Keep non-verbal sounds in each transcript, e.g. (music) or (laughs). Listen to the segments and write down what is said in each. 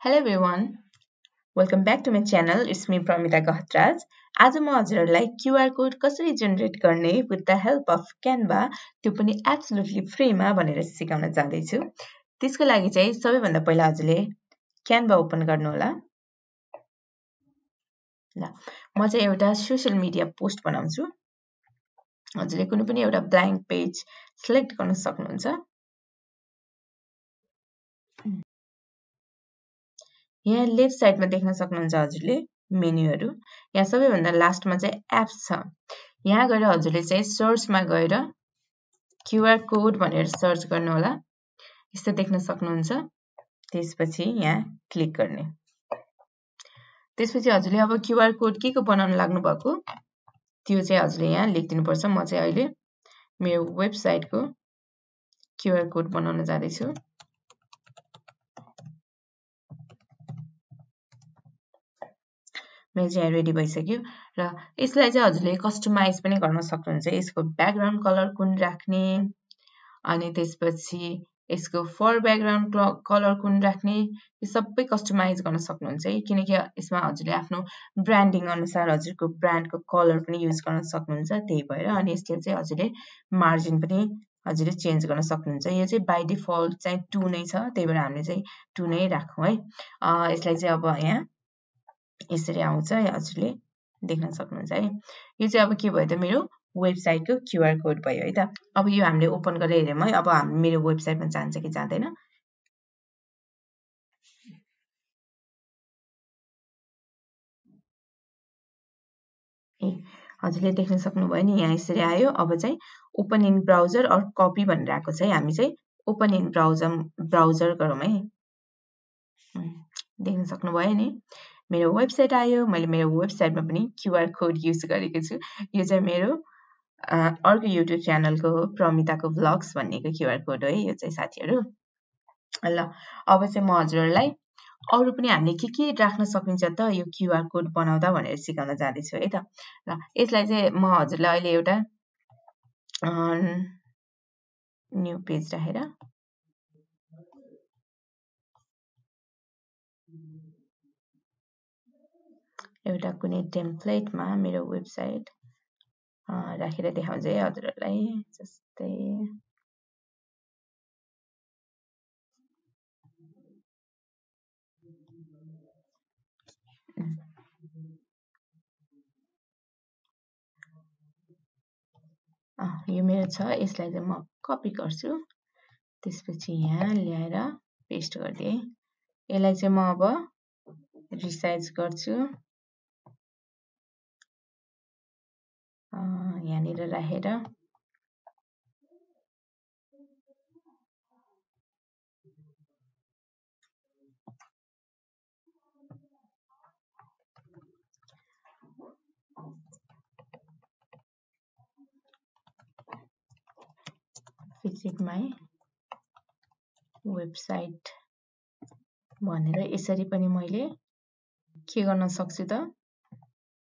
Hello everyone, welcome back to my channel. It's me Pramita Gahatraj. आज म हजुरहरूलाई QR code कसरी generate गर्ने with the help of Canva त्यो पनि एब्सोल्युटली फ्रीमा भनेर सिकाउन जाँदैछु। त्यसको लागि चाहिँ सबैभन्दा पहिला हजुरले क्यानभा ओपन गर्नुहोला। ल म चाहिँ एउटा सोसियल मिडिया पोस्ट बनाउँछु। हजुरले कुनै पनि एउटा ब्ल्याङ्क पेज सिलेक्ट गर्न सक्नुहुन्छ। यहाँ लेफ्ट साइडमा देख्न सक्नुहुन्छ हजुरले मेन्युहरू। यहाँ सबैभन्दा लास्टमा चाहिँ एप्स छ। यहाँ गएर हजुरले चाहिँ सर्चमा गएर क्युआर कोड भनेर सर्च गर्नुहोला। यस्तो देख्न सक्नुहुन्छ। त्यसपछि यहाँ क्लिक गर्ने। त्यसपछि हजुरले अब क्युआर कोड के को बनाउन लाग्नु भएको त्यो चाहिँ हजुरले यहाँ लेखिदिनुपर्छ। म चाहिँ अहिले मेरो वेबसाइटको क्युआर कोड बनाउन जाँदैछु। मेरो चाहिँ रेडी भइसक्यो। र यसलाई चाहिँ हजुरले कस्टमाइज पनि गर्न सक्नुहुन्छ। यसको ब्याकग्राउन्ड कलर कुन राख्ने? अनि त्यसपछि यसको फर ब्याकग्राउन्ड कलर कुन राख्ने? यो सबै कस्टमाइज गर्न सक्नुहुन्छ है। किनकि यसमा हजुरले आफ्नो ब्रान्डिङ अनुसार हजुरको ब्रान्डको कलर पनि युज गर्न सक्नुहुन्छ। त्यही भएर अनि यसले चाहिँ हजुरले मार्जिन पनि हजुरले चेन्ज गर्न सक्नुहुन्छ। यो चाहिँ बाई डिफल्ट चाहिँ टु नै छ। त्यही भएर हामीले चाहिँ टु नै राखौँ है। यसलाई चाहिँ अब यहाँ यसरी आउँछ हजुरले देख्न सक्नुहुन्छ है। यो चाहिँ अब के भयो त मेरो वेबसाइटको क्युआर कोड भयो है त। अब यो हामीले ओपन गरेर हेऱ्यौँ है। अब हामी मेरो वेबसाइटमा जान्छ कि जाँदैन। ए हजुरले देख्न सक्नुभयो नि यहाँ यसरी आयो। अब चाहिँ open in browser or copy भनेर आएको छ है। हामी चाहिँ ओपन इन ब्राउजर ब्राउजर गरौँ है। देख्न सक्नुभयो नि। मेरो वेबसाइट आयो मैले मेरो वेबसाइटमा पनि क्युआर कोड युज गरेको छु। यो चाहिँ मेरो अर्को युट्युब च्यानलको हो प्रमिताको भ्लग्स भन्नेको क्युआर कोड हो है यो चाहिँ साथीहरू। ल अब चाहिँ म हजुरहरूलाई अरू पनि हामीले के के राख्न सकिन्छ त यो क्युआर कोड बनाउँदा भनेर सिकाउन जाँदैछु है त। ल यसलाई चाहिँ म हजुरलाई अहिले एउटा न्यु पेज राखेर एउटा कुनै टेम्प्लेटमा मेरो वेबसाइट राखेर देखाउँछ है हजुरहरूलाई जस्तै। यो मेरो छ यसलाई चाहिँ म कपी गर्छु। त्यसपछि यहाँ ल्याएर पेस्ट गरिदिएँ। यसलाई चाहिँ म अब रिसाइज गर्छु। यहाँनिर राखेर visit my वेबसाइट भनेर यसरी पनि मैले के गर्न सक्छु त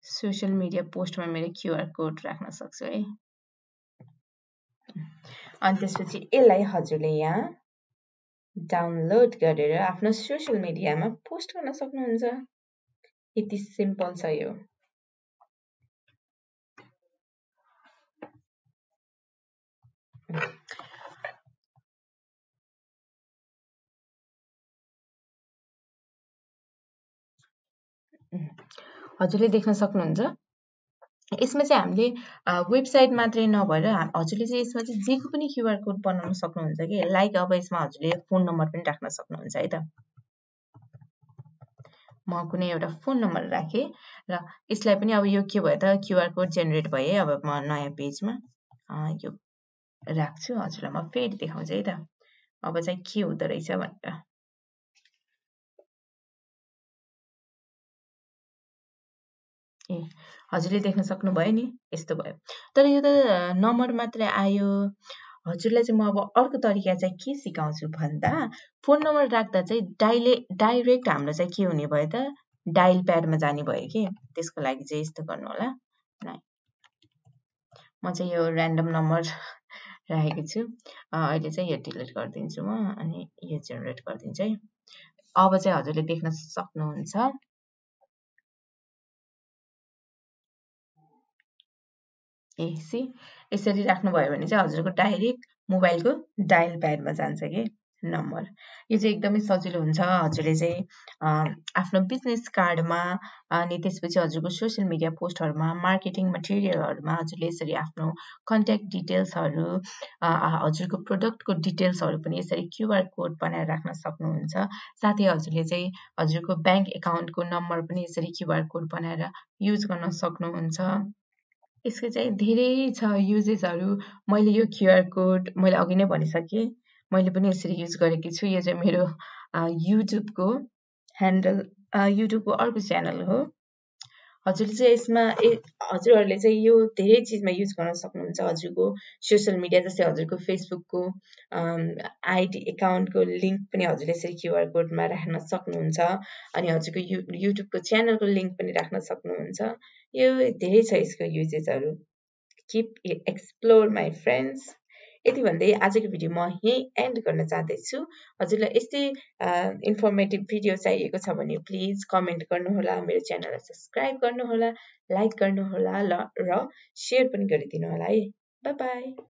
सोसियल मिडिया पोस्टमा मेरो क्युआर कोड राख्न सक्छु है। अनि त्यसपछि यसलाई हजुरले यहाँ डाउनलोड गरेर आफ्नो सोसियल मिडियामा पोस्ट गर्न सक्नुहुन्छ। यति सिम्पल छ यो। हजुरले देख्न सक्नुहुन्छ। यसमा चाहिँ हामीले वेबसाइट मात्रै नभएर हजुरले चाहिँ यसमा चाहिँ जेको पनि क्युआर कोड बनाउन सक्नुहुन्छ कि लाइक अब यसमा हजुरले फोन नम्बर पनि राख्न सक्नुहुन्छ है त? म कुनै एउटा फोन नम्बर राखेँ र यसलाई पनि अब यो के भयो त क्युआर कोड जेनेरेट भए अब म नयाँ पेजमा यो राख्छु। हजुरलाई म फेरि देखाउँछु है त? अब चाहिँ के हुँदो रहेछ भनेर। ए हजुरले देख्न सक्नुभयो नि? यस्तो भयो। तर यो त नम्बर मात्रै आयो। हजुरलाई चाहिँ म अब अर्को तरिका चाहिँ के सिकाउँछु भन्दा फोन नम्बर राख्दा चाहिँ डाइले डाइरेक्ट हाम्रो चाहिँ के हुने भयो त? डायल प्याडमा जाने भयो कि? त्यसको लागि चाहिँ यस्तो गर्नु होला म चाहिँ यो ऱ्यान्डम नम्बर (laughs) राखेको छु। अहिले चाहिँ यो डिलिट गरिदिन्छु म अनि यो जेनेरेट गरिदिन्छु है। अब चाहिँ हजुरले देख्न सक्नुहुन्छ। ए सी यसरी राख्नुभयो भने चाहिँ हजुरको डाइरेक्ट मोबाइलको डायल प्याडमा जान्छ कि? नम्बर। यो चाहिँ एकदमै सजिलो हुन्छ। हजुरले चाहिँ आफ्नो बिजनेस कार्डमा अनि त्यसपछि हजुरको सोसियल मिडिया पोस्टहरूमा मार्केटिङ मटेरियलहरूमा हजुरले यसरी आफ्नो कन्ट्याक्ट डिटेल्सहरू हजुरको प्रडक्टको डिटेल्सहरू पनि यसरी क्युआर कोड बनाएर राख्न सक्नुहुन्छ। साथै हजुरले चाहिँ हजुरको ब्याङ्क एकाउन्टको नम्बर पनि यसरी क्युआर कोड बनाएर युज गर्न सक्नुहुन्छ। यसको चाहिँ धेरै छ युजेसहरू मैले यो क्युआर कोड मैले अघि नै भनिसकेँ। मैले पनि यसरी युज गरेकी छु। यो चाहिँ मेरो युट्युबको ह्यान्डल युट्युबको अर्को च्यानल हो। हजुरले चाहिँ यसमा ए हजुरहरूले चाहिँ यो धेरै चिजमा युज गर्न सक्नुहुन्छ हजुरको सोसियल मिडिया जस्तै हजुरको फेसबुकको आइडी एकाउन्टको लिङ्क पनि हजुरले यसरी क्युआर कोडमा राख्न सक्नुहुन्छ अनि हजुरको यु युट्युबको च्यानलको लिङ्क पनि राख्न सक्नुहुन्छ। यो धेरै छ यसको युजेसहरू। किप एक्सप्लोर माई फ्रेन्ड्स यति भन्दै आजको भिडियो म यहीँ एन्ड गर्न चाहँदैछु हजुरलाई यस्तै इन्फर्मेटिभ भिडियो चाहिएको छ भने प्लिज कमेन्ट गर्नुहोला मेरो च्यानललाई सब्सक्राइब गर्नुहोला लाइक गर्नुहोला र सेयर पनि गरिदिनु होला है। By by